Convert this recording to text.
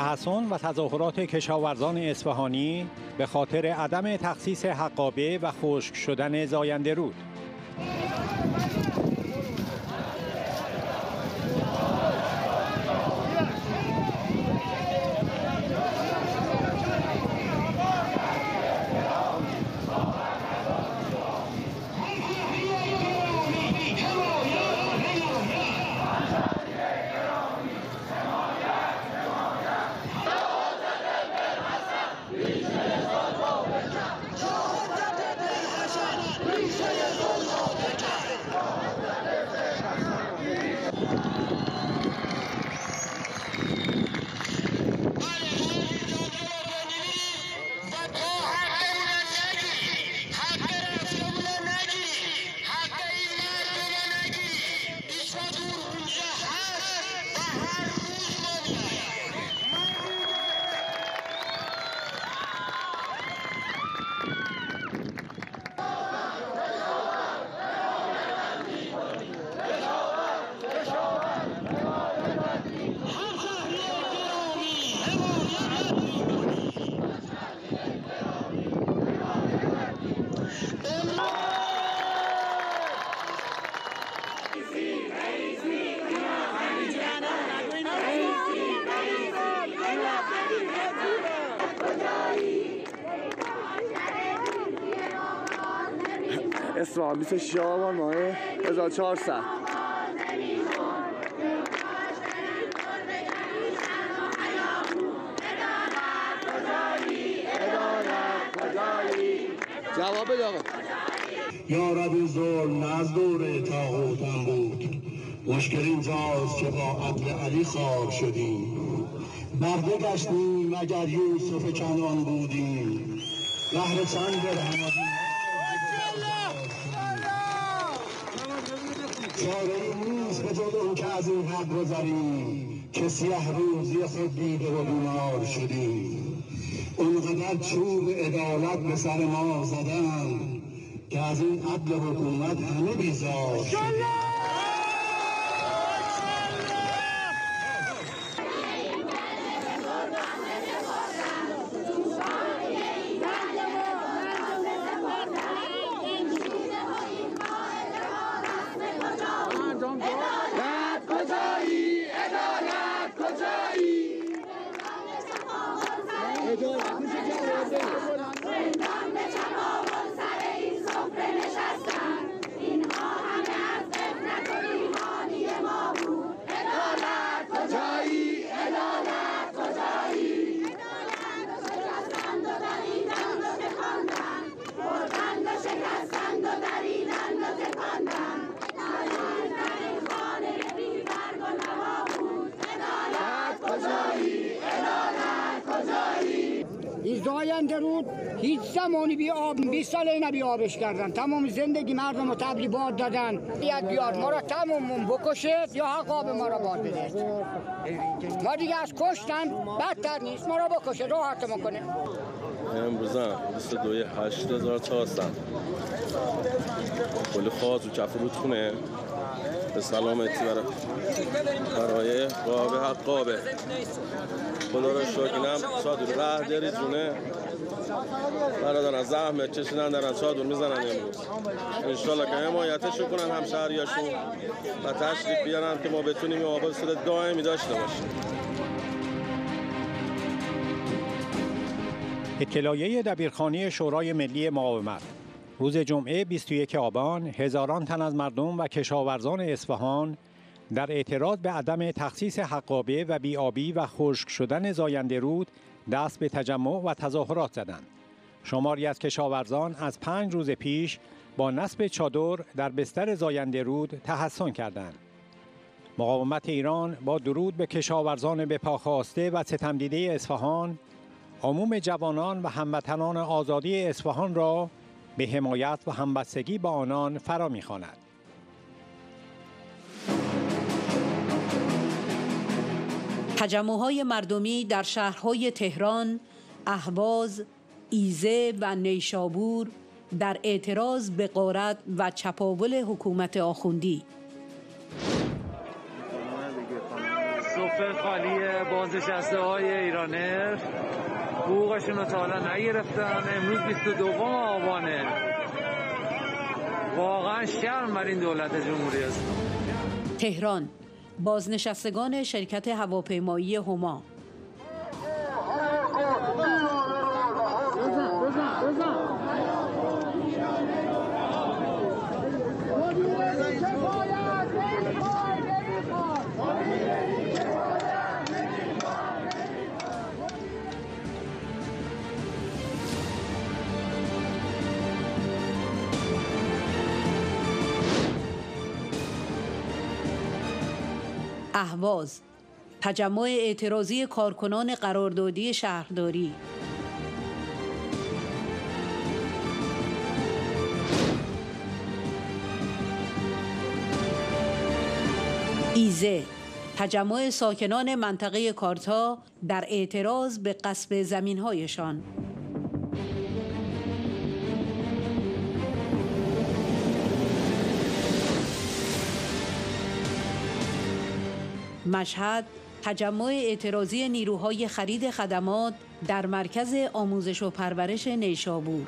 تحسن و تظاهرات کشاورزان اصفهانی به خاطر عدم تخصیص حقابه و خشک شدن زاینده رود. اصفهان 26 آبان ماه 1400 جواب بده آقا. یارب ظلم نه از دور تاغوتم بود. مشکل اینجاست که با عدل علی خار شدیم. برده گشتیم اگر یوسف کنان بودیم. بهر چند درهم چاره نیست به جز اون که از این حق گذریم که سیه روزی خود دیده و بیمار شدیم اونقدر چوب عدالت به سر ما زدن که از این عدل حکومت همه بیزار شدیم این زاینده رود هیچ زمانی بی آب 20 ساله نبی آبش کردن. تمام زندگی مردم رو تبلیغات دادن. یک بیار ما را تمامون بکشید یا حق آب ما را باد بدهید ما دیگه از کشتن بدتر نیست ما را بکشید راحت ما کنه امروزم 22 8400 کلی خواهد و کف رودخونه. به سلامتی برای برای قابه حق قابه خدا رو شکر اینم چادر ره داری جونه. برادران زحمت چشیدن دارن چادر می‌زنن امروز. انشالله که حمایتش کنن هم شهریاشون و تشریف بیارن که ما بتونیم این آباد صورت دائمی داشته باشیم. اطلاعیه دبیرخانه شورای ملی مقاومت. روز جمعه 21 آبان هزاران تن از مردم و کشاورزان اصفهان در اعتراض به عدم تخصیص حقابه و بیابی و خشک شدن زاینده رود دست به تجمع و تظاهرات زدند. شماری از کشاورزان از پنج روز پیش با نصب چادر در بستر زاینده رود تحسن کردند. مقاومت ایران با درود به کشاورزان به پاخواسته و ستمدیده اصفهان عموم جوانان و هموطنان آزادی اصفهان را به حمایت و همبستگی با آنان فرا می‌خواند. تجمعهای مردمی در شهرهای تهران، اهواز، ایزه و نیشابور در اعتراض به قارت و چپاول حکومت آخوندی دستگاه خالی بازنشسته های ایرانر حقوقشون رو تا حالا نگرفتن. امروز 22 آبانه. واقعا شرم بر این دولت جمهوری اسلامی تهران. بازنشستگان شرکت هواپیمایی هما. اهواز تجمع اعتراضی کارکنان قراردادی شهرداری. ایزه تجمع ساکنان منطقه کارتا در اعتراض به قصب زمینهایشان. مشهد تجمع اعتراضی نیروهای خرید خدمات در مرکز آموزش و پرورش نیشابور.